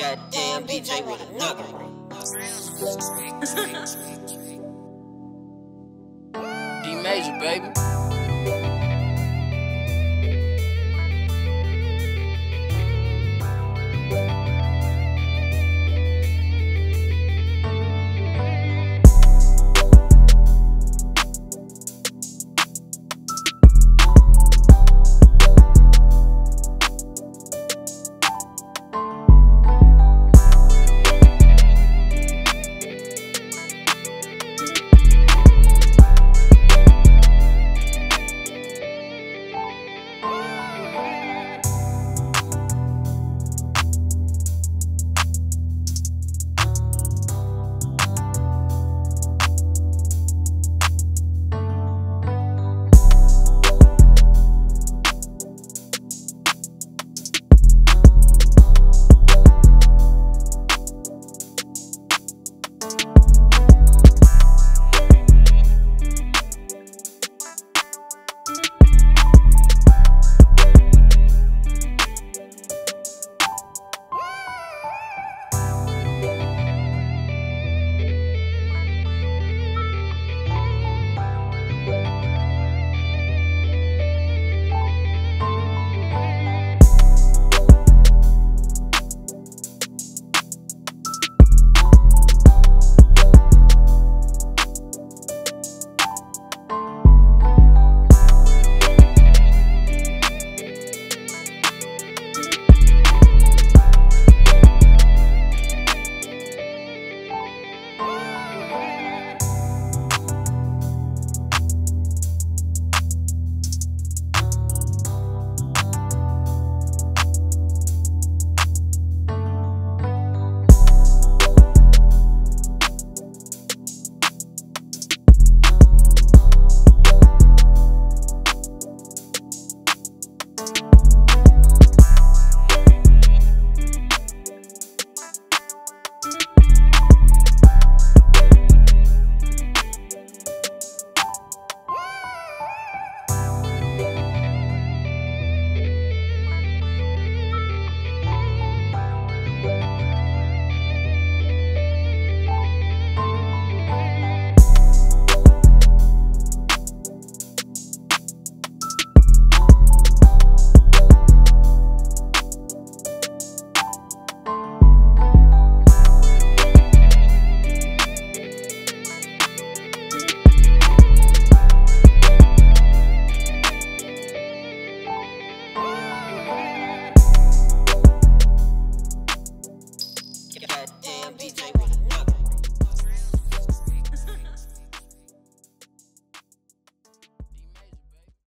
Goddamn DJ with another one. D Major, baby.